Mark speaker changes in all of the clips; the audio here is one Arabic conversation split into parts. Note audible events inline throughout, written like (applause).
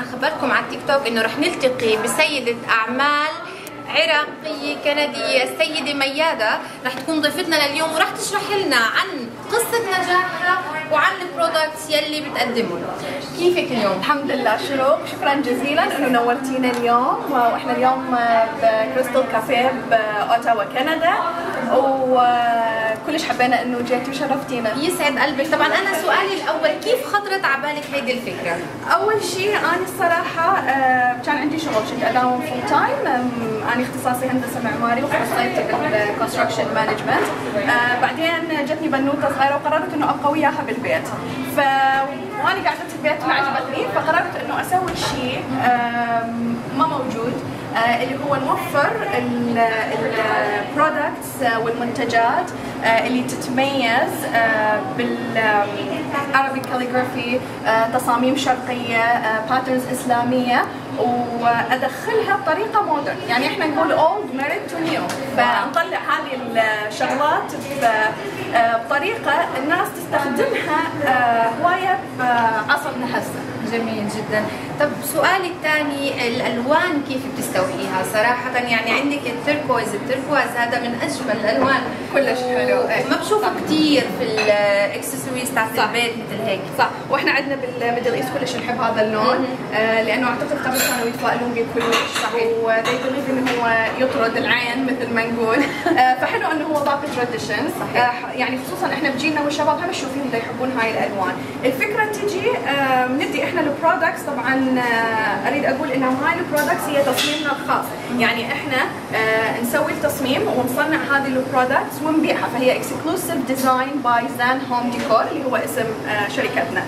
Speaker 1: أنا خبرتكم على التيك توك إنه رح نلتقي بسيدة أعمال عراقية كندية السيدة ميادة. رح تكون ضيفتنا لليوم ورح تشرح لنا عن قصة نجاحها وعن ال products يلي بتقدمهم كيفك اليوم؟
Speaker 2: الحمد لله شروق. شكرا جزيلا إنه نورتينا اليوم. وإحنا اليوم ب Crystal Cafe باوتاوا كندا وكلش حبينا إنه جيتي وشرفتينا.
Speaker 1: يسعد قلبك طبعا أنا سؤالي الأول كيف خطرت على بالك هيدي الفكرة؟
Speaker 2: أول شيء أنا الصراحة آه، كان عندي شغل كنت أداوم full time أنا اختصاصي هندسة معماري وتخصصت بال construction management بعدين جتني بنوتة صغيرة وقررت إنه أبقى وياها بالبيت. ف وأنا قاعدة في البيت ما عجبتني فقررت إنه أسوي شيء ما موجود. اللي هو نوفر ال products والمنتجات آه، اللي تتميز آه، بالعربي calligraphy تصاميم شرقية patterns إسلامية وأدخلها بطريقة modern يعني إحنا نقول old married to new فنطلع هذه الشغلات آه، بطريقة الناس تستخدمها آه، هواية بعصرنا هسه.
Speaker 1: جميل جدا. طب سؤالي الثاني الألوان كيف بتستوحيها؟ صراحة يعني عندك ال turquoise التركواز هذا من أجمل الألوان.
Speaker 2: كلش حلو،.
Speaker 1: ما بشوفه كثير في الاكسسوارز تاعت. البيت مثل هيك.
Speaker 2: صح. وإحنا عندنا بال Middle East كلش نحب هذا اللون. آه لأنه أعتقد قبل كانوا يتفائلون به كلش.
Speaker 1: صحيح.
Speaker 2: و they believe إنه هو يطرد العين مثل ما نقول. (laughs) آه فحلو إنه هو باقي
Speaker 1: tradition.
Speaker 2: آه يعني خصوصا إحنا بجيلنا والشباب هم تشوفين دا يحبون هاي الألوان. الفكرة تجي آه ندي إحنا ال products طبعا آه أريد أقول إنه هاي ال products هي تصميمنا الخاص. يعني إحنا آه نسوي التصميم ونصنع هذه ال products ونبيعها. فهي exclusive design by زان هوم ديكور اللي هو اسم آه شركتنا.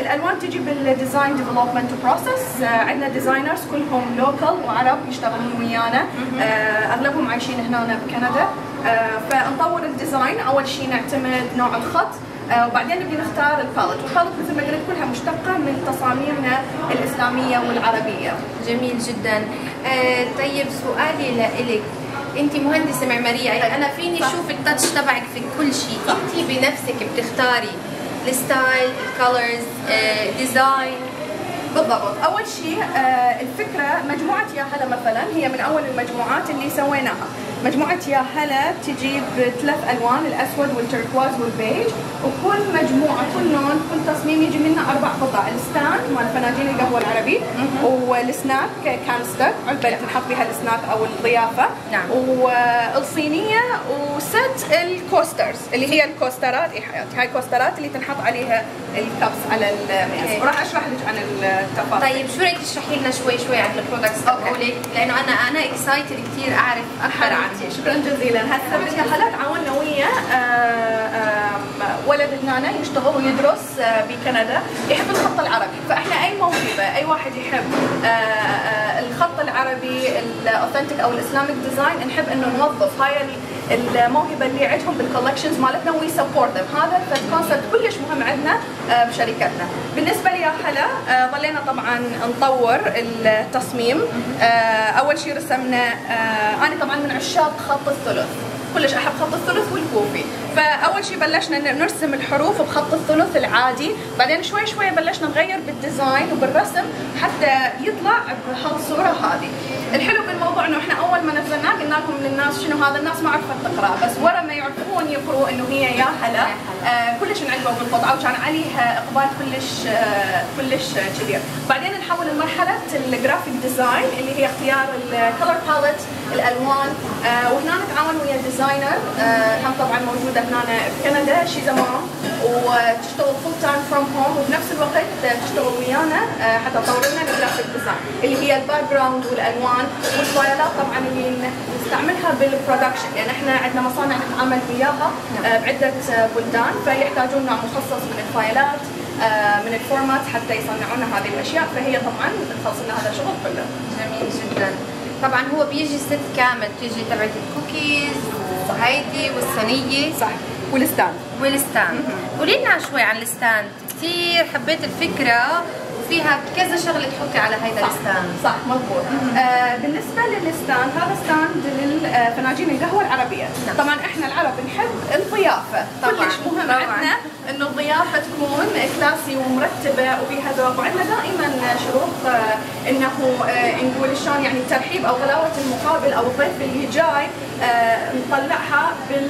Speaker 2: الألوان تجي بال design development process عندنا designers كلهم local وعرب يشتغلون ويانا. أغلبهم عايشين هنا بكندا. فنطور ال design أول شيء نعتمد نوع الخط. وبعدين نبي نختار ال palette وال palette مثل ما قلت كلها مشتقة من تصاميمنا الإسلامية والعربية.
Speaker 1: جميل جدا. آه طيب سؤالي لإلك. أنت مهندسة معمارية يعني أنا فيني.
Speaker 2: أشوف
Speaker 1: ال touch تبعك في كل شيء. أنت بنفسك بتختاري ال style ال colors design
Speaker 2: بالضبط. أول شيء آه، الفكرة مجموعة يا هلا مثلا هي من أول المجموعات اللي سويناها. مجموعة يا هلا تجيب ثلاث ألوان الأسود والتركواز والبيج. وكل مجموعة كل لون كل تصميم يجي منه أربع قطع. ال stand مال فناجين القهوة العربي وال snack canister علبة تنحط بها السناك أو الضيافة.
Speaker 1: نعم.
Speaker 2: والصينية وست ال coasters اللي هي ال coasterات. اي حياتي. هاي ال coasterات اللي تنحط عليها ال cups على الميز. وراح أشرح لك عن التفاصيل.
Speaker 1: طيب شو رأيك تشرحي لنا شوي شوي عن ال
Speaker 2: products okay.
Speaker 1: تبعولك لأنه أنا أنا excited كثير أعرف أكثر عنهم
Speaker 2: حبيبتي شكرا جزيلا. هسه بالحالات تعاوننا ويا ولد هنا يشتغل ويدرس آه، بكندا يحب الخط العربي. فإحنا أي موهبة أي واحد يحب آه، آه، الخط العربي ال authentic أو ال Islamic design نحب إنه نوظف هاي ال- الموهبة اللي عندهم بال collections مالتنا we support هذا ال concept كلش مهم عندنا بشركتنا. بالنسبة لي يا هلا ظلينا طبعا نطور التصميم. أول شيء رسمنا أنا طبعا من عشاق خط الثلث. كلش أحب خط الثلث والكوفي. فأول شيء بلشنا نرسم الحروف بخط الثلث العادي بعدين شوي شوي بلشنا نغير بال design وبالرسم حتى يطلع بهالصوره هذه. الحلو بالموضوع إنه إحنا أول ما نزلناه قلنا لهم للناس شنو هذا الناس ما عرفت تقرأ بس ورا ما يعرفون يقروا إنه هي يا هلا. آه كلش انعجبوا بالقطعه وكان عليها إقبال كلش آه كلش كبير. بعدين نحول لمرحلة ال graphic design اللي هي اختيار ال color palette الألوان. آه وهنا نتعاون ويا designer آه هم طبعا موجودة هنا بكندا شي زمان وتشتغل full time from home وبنفس الوقت تشتغل ويانا آه حتى تطور لنا ال graphic design اللي هي ال background والألوان وال fileات طبعا اللي نستعملها بال production يعني إحنا عندنا مصانع نتعامل وياها بعدة بلدان فيحتاجون نوع مخصص من ال fileات من ال format حتى يصنعون هذه الأشياء فهي طبعا تخلص لنا هذا الشغل كله.
Speaker 1: جميل جدا. طبعا هو بيجي set كامل بتيجي تبعت الكوكيز وهيدي والصينية.
Speaker 2: صح. وال
Speaker 1: stand. وال stand. قولي لنا شوي عن ال stand. كثير حبيت الفكرة. وفيها كذا شغله تحطي على هيدا ال stand.
Speaker 2: صح مضبوط. آه بالنسبة لل stand هذا stand للفناجين القهوة العربية.
Speaker 1: نعم.
Speaker 2: طبعا إحنا العرب نحب الضيافة.
Speaker 1: طبعاً،
Speaker 2: كلش مهم. عندنا إنه الضيافة تكون classy ومرتبة وبها ذوق وعندنا دائما شروط آه إنه آه نقول شلون يعني الترحيب أو غلاوة المقابل أو الضيف اللي جاي آه نطلعها بال.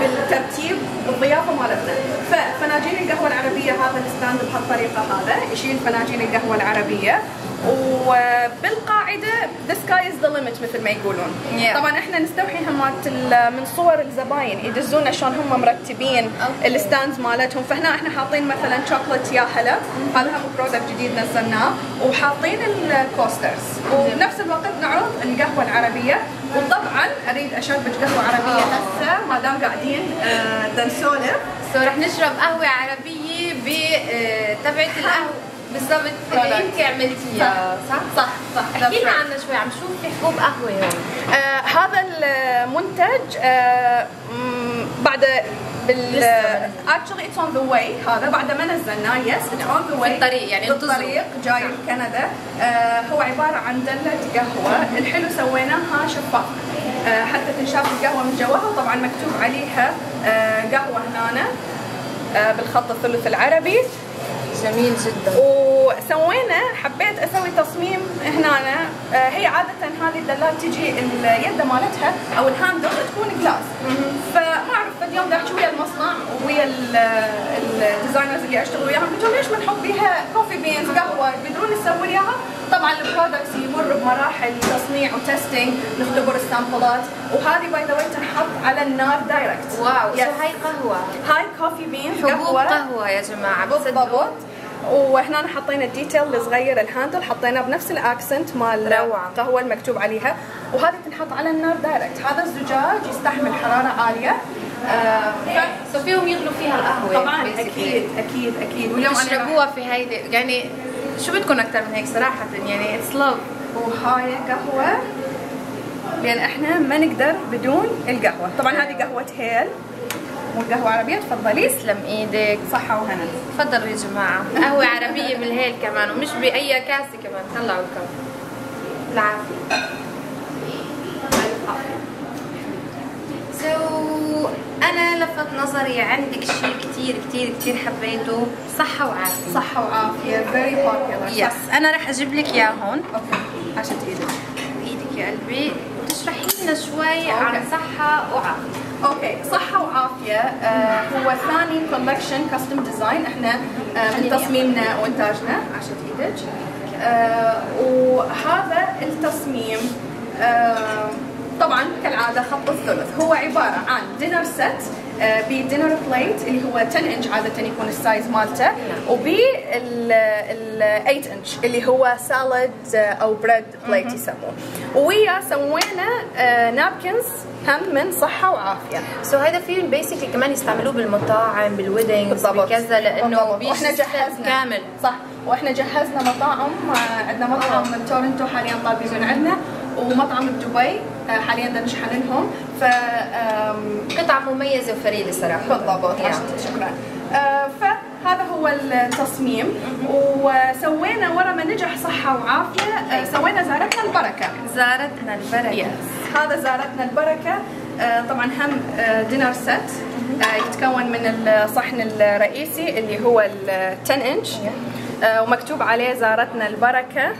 Speaker 2: بالترتيب بالضيافة مالتنا. ففناجين القهوة العربية هذا ال stand بهالطريقة هذا يشيل فناجين القهوة العربية. وبالقاعدة the sky is the limit مثل ما يقولون.
Speaker 1: Yeah.
Speaker 2: طبعا إحنا نستوحي همات من صور الزباين يدزونا شلون هم مرتبين
Speaker 1: okay.
Speaker 2: ال stands مالتهم. فهنا إحنا حاطين مثلا شوكلت يا هلا. هذا هم product جديد نزلناه. وحاطين ال coasters وبنفس الوقت نعرض القهوة العربية. وطبعا أريد أشربك قهوة عربية
Speaker 1: آه.
Speaker 2: هسه ما دام قاعدين آه، نسولف
Speaker 1: so رح نشرب قهوة عربية آه، تبعت القهوه بالضبط. (laughs) اللي. انت عملتيها صح؟
Speaker 2: صح؟ صح.
Speaker 1: احكي لنا. عنها شوي عم شوف في حبوب قهوة. هون
Speaker 2: آه هذا المنتج آه بعد بال actually it's on the way هذا. بعد ما نزلناه yes on the way.
Speaker 1: في الطريق، يعني
Speaker 2: بالطريق جاي
Speaker 1: نعم.
Speaker 2: لكندا. آه هو عبارة عن دلة قهوة. الحلو سويناها شفاف. آه حتى تنشاف القهوة من جواها وطبعا مكتوب عليها آه قهوة هنا بالخط الثلث العربي.
Speaker 1: جميل جدا.
Speaker 2: وسوينا حبيت أسوي تصميم هنا آه، هي عادة هذه الدلال تجي اليد مالتها أو ال handle تكون glass فما اعرف فد يوم داحكي ويا المصنع ويا ال- ال designers اللي أشتغل وياهم قلت لهم ليش ما نحط بيها coffee beans قهوة؟ بدينا نسوي اياها طبعا ال products يمر بمراحل تصنيع و testing نختبر ال sample ات وهذه by the تنحط على النار
Speaker 1: direct
Speaker 2: wow.
Speaker 1: So هاي قهوة.
Speaker 2: هاي coffee
Speaker 1: beans
Speaker 2: قهوة.
Speaker 1: قهوة يا جماعة؟
Speaker 2: بالضبط. وهنا حطينا ال detail الصغير ال handle حطيناه بنفس ال accent
Speaker 1: مال.
Speaker 2: القهوة المكتوب عليها وهذه تنحط على النار direct هذا الزجاج يستحمل حرارة
Speaker 1: عالية فيهم يغلوا فيها القهوة
Speaker 2: طبعا. أكيد أكيد أكيد. واليوم أنا
Speaker 1: وتشربوها في هيدي يعني شو بدكم أكثر من هيك صراحة؟ يعني it's love
Speaker 2: وهاي قهوة. لأن إحنا ما نقدر بدون القهوة. طبعا هذه قهوة هيل مو قهوة عربية. تفضلي.
Speaker 1: يسلم إيدك.
Speaker 2: صحة وهنا.
Speaker 1: تفضلوا يا جماعة. قهوة عربية بالهيل كمان ومش بأي كاسة كمان. طلعوا الكم. So أنا لفت نظري عندك شيء كثير كثير كثير حبيته. صحة وعافية.
Speaker 2: صحة وعافية. Very popular.
Speaker 1: Yes أنا رح أجيب لك اياه هون.
Speaker 2: Okay. عاشت إيدك
Speaker 1: بإيدك يا قلبي. وتشرحي لنا شوي عن
Speaker 2: okay.
Speaker 1: صحة وعافية.
Speaker 2: Okay. صحة وعافية آه هو ثاني collection custom design إحنا آه من تصميمنا وإنتاجنا. عاشت إيدك آه وهذا التصميم آه طبعا كالعادة خط الثلث. هو عبارة عن dinner set ب dinner plate اللي هو 10 انش عادة يكون ال size مالته. وبال ال 8 انش اللي هو salad أو bread plate يسموه. ويا سوينا napkins هم من صحة وعافية.
Speaker 1: So هذا في basically كمان يستعملوه بالمطاعم بال weddings
Speaker 2: بكذا
Speaker 1: لأنه
Speaker 2: وإحنا
Speaker 1: set
Speaker 2: جهزنا.
Speaker 1: كامل.
Speaker 2: صح. وإحنا جهزنا مطاعم آه، عندنا مطعم تورنتو حاليا طالبين من عندنا ومطعم بدبي آه، حاليا بدنا نشحن لهم ف آم،
Speaker 1: قطعة مميزة وفريدة صراحة.
Speaker 2: بالضبط
Speaker 1: Yeah.
Speaker 2: عشان شكرا. آه، فهذا هو التصميم. وسوينا ورا ما نجح صحة وعافية آه، سوينا زارتنا البركة.
Speaker 1: زارتنا البركة.
Speaker 2: Yes هذا زارتنا البركة. آه، طبعا هم dinner set يتكون من الصحن الرئيسي اللي هو ال 10 انش ومكتوب عليه زارتنا البركة.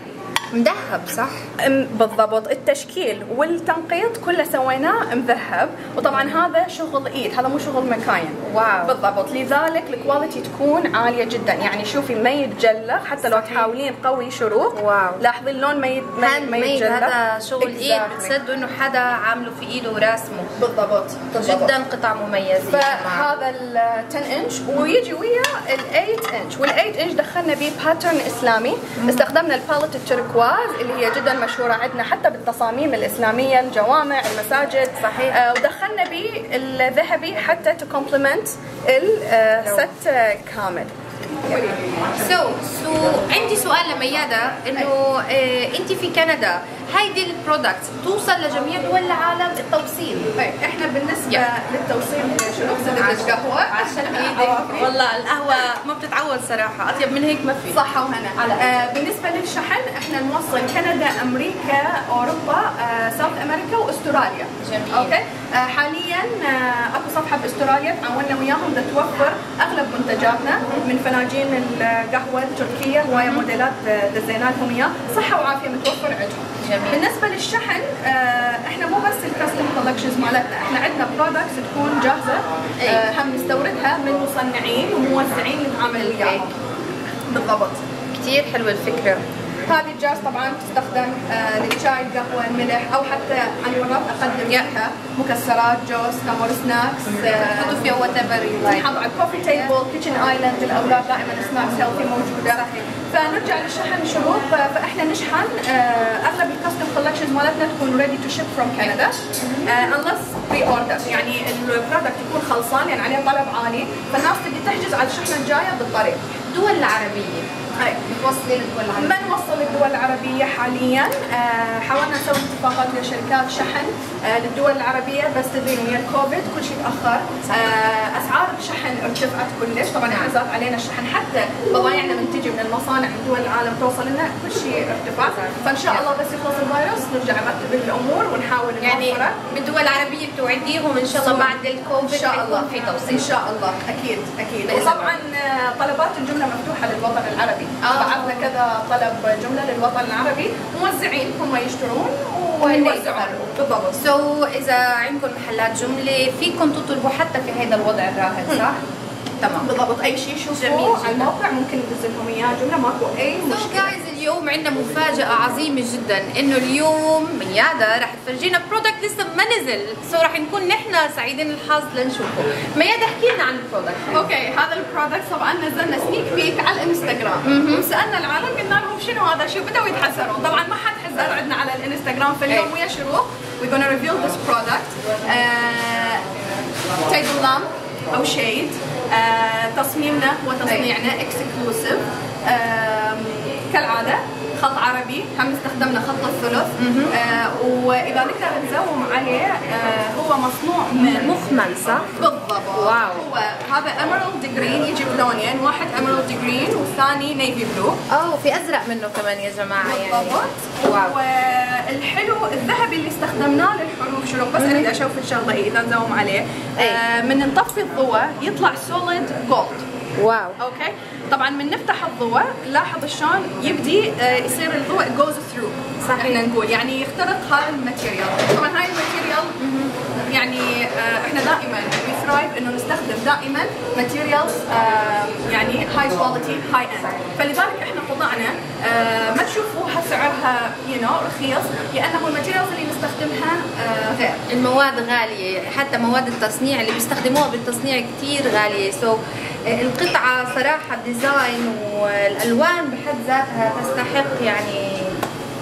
Speaker 1: مذهب صح؟
Speaker 2: بالضبط التشكيل والتنقيط كله سويناه مذهب وطبعا هذا شغل إيد هذا مو شغل مكاين
Speaker 1: wow.
Speaker 2: بالضبط لذلك ال quality تكون عالية جدا يعني شوفي ما يتجلى حتى لو. تحاولين قوي شروق
Speaker 1: wow.
Speaker 2: لاحظي اللون ما يت- ما يتجلى
Speaker 1: هذا شغل إيد
Speaker 2: Exactly.
Speaker 1: بتصدقوا إنه حدا عامله في إيده وراسمه
Speaker 2: بالضبط بالضبط.
Speaker 1: جدا قطع جماعة.
Speaker 2: فهذا ال 10 انش ويجي ويا ال 8 انش وال 8 انش دخلنا به pattern إسلامي استخدمنا ال palette التركواز اللي هي جدا مشهورة عندنا حتى بالتصاميم الإسلامية الجوامع المساجد.
Speaker 1: صحيح.
Speaker 2: آه ودخلنا به الذهبي حتى to complement ال set كامل.
Speaker 1: So so عندي سؤال لميادة إنه آه أنت في كندا هيدي ال product توصل لجميع دول العالم التوصيل.
Speaker 2: طيب إحنا بالنسبة
Speaker 1: يا.
Speaker 2: للتوصيل شنو بصير قهوه
Speaker 1: عاشت (laughs) إيدك والله القهوة ما بتتعود صراحة أطيب من هيك ما في.
Speaker 2: صحة وهنا آه بالنسبة للشحن إحنا نوصل كندا أمريكا أوروبا آه South America وأستراليا.
Speaker 1: جميل.
Speaker 2: Okay؟ آه حاليا آه أكو صفحة بأستراليا تعاوننا وياهم توفر أغلب منتجاتنا من فناجين القهوة التركية هواية موديلات آه، دزينا لهم اياه صحة وعافية متوفر عندهم.
Speaker 1: جميل.
Speaker 2: بالنسبة للشحن آه إحنا مو بس ال custom collections مالتنا إحنا عندنا products تكون جاهزة
Speaker 1: أي.
Speaker 2: آه هم نستوردها من مصنعين وموزعين نتعامل وياهم بالضبط
Speaker 1: كثير حلوة الفكرة
Speaker 2: هذه الجاز طبعا تستخدم آه للشاي القهوة الملح أو حتى أنا مرات أقدم
Speaker 1: يا.
Speaker 2: فيها مكسرات جوز تمر snacks
Speaker 1: حطوا فيها whatever you like
Speaker 2: نحط على ال coffee table kitchen island للاولاد دائما snacks healthy موجودة. صحيح. فنرجع للشحن شروط آه، فإحنا نشحن آه أغلب ال custom collections مالتنا تكون ready to ship from Canada unless pre-order يعني ال product يكون خلصان يعني عليه طلب عالي. فالناس تبي تحجز على الشحنة الجاية بالطريق.
Speaker 1: الدول العربية.
Speaker 2: هاي
Speaker 1: بتوصلي للدول العربية.
Speaker 2: ما نوصل للدول العربية حاليا؟ آه، حاولنا نسوي اتفاقات لشركات شحن آه، للدول العربية بس تدرين ويا الكوفيد كل شيء تأخر. آه، أسعار الشحن ارتفعت كلش. طبعا إحنا زاد علينا الشحن حتى بضايعنا من تجي من المصانع من دول العالم توصل لنا كل شيء ارتفع. فإن شاء الله بس يخلص الفيروس نرجع نرتب الأمور ونحاول
Speaker 1: يعني. بالدول العربية بتوعديهم إن شاء الله بعد الكوفيد
Speaker 2: إن شاء الله.
Speaker 1: في توصيل.
Speaker 2: إن شاء الله. أكيد
Speaker 1: بإذن
Speaker 2: وطبعا طلبات الجملة مفتوحة للوطن العربي.
Speaker 1: آه.
Speaker 2: بعثنا كذا طلب جملة للوطن العربي. موزعين هم يشترون ويوزعون. بالضبط.
Speaker 1: سو إذا عندكم محلات جملة فيكم تطلبوا حتى في هذا الوضع الراهن صح؟ تمام.
Speaker 2: بالضبط. أي شيء شوفوا على. الموقع ممكن ننزل لهم إياه جملة ماكو أي
Speaker 1: مشكلة. اليوم عندنا مفاجأة عظيمة جدا إنه اليوم ميادة رح تفرجينا product لسه ما نزل. So رح نكون نحن سعيدين الحظ لنشوفه. ميادة احكي لنا عن ال
Speaker 2: product okay هذا ال product طبعا نزلنا sneak peek على الإنستغرام. وسألنا العالم قلنا لهم شنو هذا شو بدأوا يتحزرون طبعا ما حد حزر عندنا على الإنستغرام فاليوم. ويا شروق we're gonna reveal this product. table lamp أو shade تصميمنا هو تصنيعنا exclusive كالعادة خط عربي هم استخدمنا خط الثلث. آه وإذا نقدر نـ zoom عليه آه هو مصنوع من
Speaker 1: مخمل صح؟
Speaker 2: بالضبط.
Speaker 1: واو.
Speaker 2: هو هذا emerald green يجي بلونين. واحد emerald green والثاني navy blue
Speaker 1: آه وفي أزرق منه كمان يا جماعة يعني.
Speaker 2: بالضبط.
Speaker 1: wow.
Speaker 2: والحلو الذهبي اللي استخدمناه للحروف شنو؟ بس أريد أشوف الشغله هي إذا نـ zoom عليه.
Speaker 1: أي.
Speaker 2: آه من نطفي الضوء يطلع solid gold
Speaker 1: wow.
Speaker 2: Okay؟ طبعا من نفتح الضوء لاحظ شلون يبدي آه، يصير الضوء goes through
Speaker 1: صحيح.
Speaker 2: إحنا نقول. يعني يخترق هاي ال material. طبعا هاي ال material يعني آه، إحنا دائما we thrive إنه نستخدم دائما materials يعني هاي quality high end فلذلك إحنا قطعنا آه، ما تشوفوها سعرها you know رخيص لأنه ال materials اللي نستخدمها آه، غير.
Speaker 1: المواد غالية حتى مواد التصنيع اللي بيستخدموها بالتصنيع كتير غالية. So القطعة صراحة ال design والألوان بحد ذاتها تستحق يعني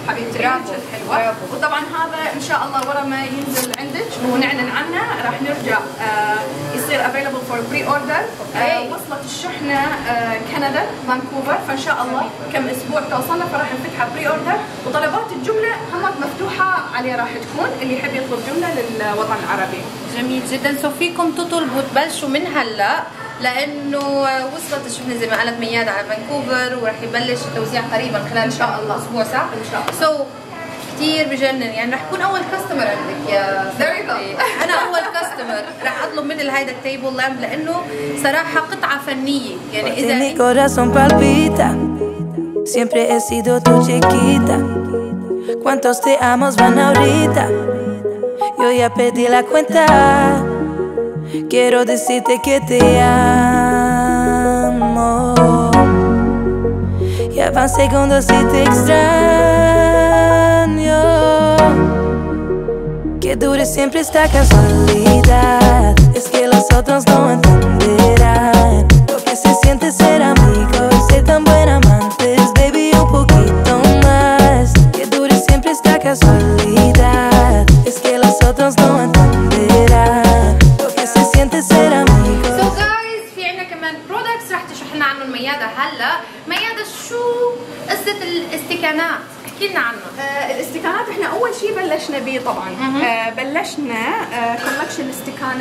Speaker 2: حبيبتي
Speaker 1: برافو.
Speaker 2: وطبعا هذا إن شاء الله ورا ما ينزل عندك ونعلن عنه راح نرجع آه يصير available for
Speaker 1: pre-order.
Speaker 2: وصلت الشحنة آه كندا فانكوفر فإن شاء الله كم أسبوع توصلنا فراح نفتحها pre-order وطلبات الجملة هم مفتوحة عليه راح تكون اللي يحب يطلب جملة للوطن العربي.
Speaker 1: جميل جدا. So فيكم تطلبوا تبلشوا من هلأ. لأنه وصلت الشحنه زي ما قالت ميادة على فانكوفر وراح يبلش التوزيع قريبا خلال إن شاء الله أسبوع صح؟
Speaker 2: إن شاء الله.
Speaker 1: So كثير بجنن يعني رح كون أول customer عندك يا. أنا أول customer رح أطلب مثل هيدا ال table lamp
Speaker 3: لأنه
Speaker 1: صراحة
Speaker 3: قطعة
Speaker 1: فنية
Speaker 3: يعني إذا. Siempre he sido tu chiquita. ¿Cuántos te amos van ahorita? Yo ya perdí la cuenta. Quiero decirte que te amo. Ya van segundos y te extraño. Que dure siempre esta casualidad. Es que los otros no entenderán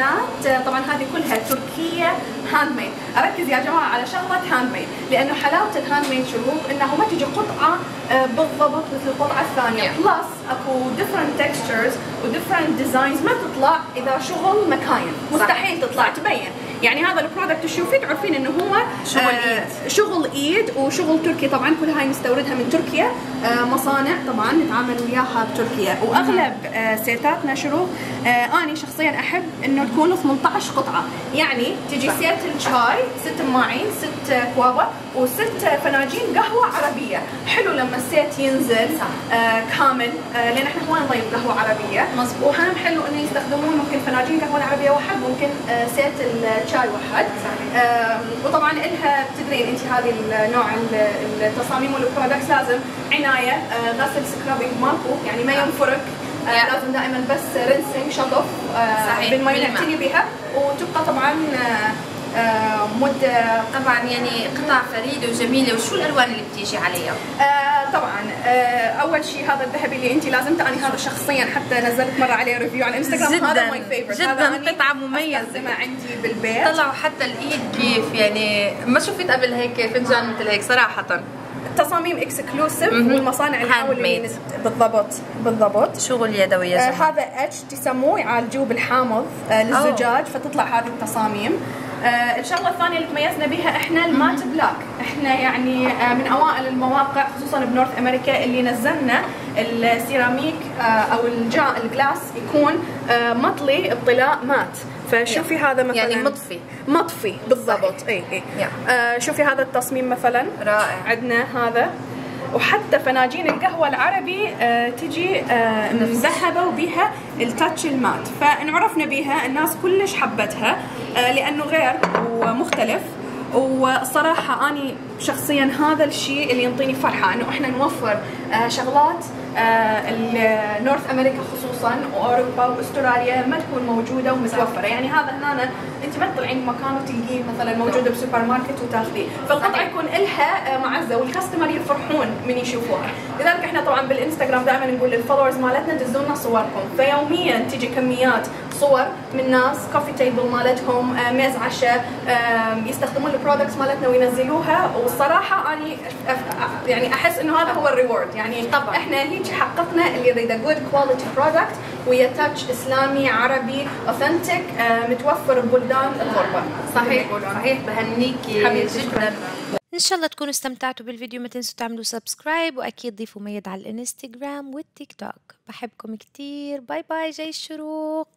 Speaker 2: آه طبعا هذه كلها تركية handmade أركز يا جماعة على شغلة handmade لأنه حلاوة ال handmade شروق إنه ما تجي قطعة آه بالضبط مثل القطعة الثانية.
Speaker 1: Yeah.
Speaker 2: Plus أكو different textures و different designs ما تطلع إذا شغل مكاين. مستحيل تطلع twin. يعني هذا ال product تشوفيه تعرفين إنه هو
Speaker 1: شغل
Speaker 2: آه،
Speaker 1: إيد.
Speaker 2: شغل إيد وشغل تركي. طبعا كل هاي نستوردها من تركيا. آه، مصانع طبعا نتعامل وياها بتركيا. وأغلب آه، set اتنا شروق آه، أني شخصيا أحب إنه تكون 18 قطعة. يعني تجي set الشاي ست مواعين ست كوابا وست فناجين قهوة عربية. حلو لما ال set ينزل آه، كامل. آه، لأن إحنا هواي نضيف قهوة عربية.
Speaker 1: مظبوط.
Speaker 2: وهم حلو يستخدمون ممكن فناجين قهوة العربية واحد ممكن آه، set الشاي واحد. وطبعا لها تدرين انت هذه النوع ال- التصاميم وال products لازم عناية آه، غسل scrubbing ماكو يعني ما ينفرك. آه،
Speaker 1: Yeah.
Speaker 2: لازم دائما بس rinsing شطف
Speaker 1: بالماء.
Speaker 2: نعتني بها وتبقى طبعا مدة
Speaker 1: طبعا يعني قطع فريدة وجميلة. وشو الألوان اللي بتيجي عليها؟
Speaker 2: طبعا آه أول شيء هذا الذهبي اللي انت لازم تاني هذا شخصيا حتى نزلت مرة عليه review على الانستغرام
Speaker 1: جداً،
Speaker 2: هذا my favorite
Speaker 1: جداً قطعة مميزة.
Speaker 2: أستخدمه عندي بالبيت.
Speaker 1: طلعوا حتى الإيد كيف يعني ما شفت قبل هيك فنجان مثل هيك صراحة.
Speaker 2: تصاميم
Speaker 1: exclusive.
Speaker 2: والمصانع نت- بالضبط بالضبط.
Speaker 1: شغل يدوي يا
Speaker 2: آه هذا etch تسموه يعالجوه بالحامض آه للزجاج فتطلع هذه التصاميم. آه الشغله الثانية اللي تميزنا بها إحنا ال matte black. إحنا يعني آه من أوائل المواقع خصوصا بـ North America اللي نزلنا السيراميك آه أو الجا ال glass يكون آه مطلي اطلاء matte. فشوفي هذا مثلا.
Speaker 1: يعني مطفي.
Speaker 2: مطفي بالضبط. إي إي.
Speaker 1: Yeah.
Speaker 2: آه شوفي هذا التصميم مثلا.
Speaker 1: رائع.
Speaker 2: عندنا هذا. وحتى فناجين القهوة العربي آه تجي آه مذهبة وبيها التاتش المات. فانعرفنا بيها الناس كلش حبتها. آه لأنه غير ومختلف. والصراحة أني شخصيا هذا الشيء اللي ينطيني فرحة أنه إحنا نوفر آه شغلات آه نورث أمريكا خصوصا وأوروبا وأستراليا ما تكون موجودة ومتوفرة. يعني هذا هنا أنت ما تطلعين مكان وتلقيه مثلا موجودة بسوبر ماركت وتاخذيه فالقطعة. يكون لها معزة وال customer يفرحون من يشوفوها. لذلك إحنا طبعا بالإنستغرام دائما نقول لل followers مالتنا دزوا لنا صوركم. فيوميا تجي كميات صور من ناس coffee table مالتهم آه، ميز عشاء آه، يستخدمون ال products مالتنا وينزلوها. والصراحه أني يعني أحس إنه هذا هو ال reward. يعني
Speaker 1: طبعاً.
Speaker 2: إحنا هيك حققنا اللي يريده good quality product ويا touch إسلامي عربي authentic متوفر ببلدان الغربه
Speaker 1: صحيح. صحيح. بهنيكي
Speaker 2: حبيبتي،
Speaker 1: جدا.
Speaker 4: إن شاء الله تكونوا استمتعتوا بالفيديو. ما تنسوا تعملوا subscribe وأكيد ضيفوا ميادة على الإنستغرام والتيك توك. بحبكم كتير. Bye bye. جاي الشروق.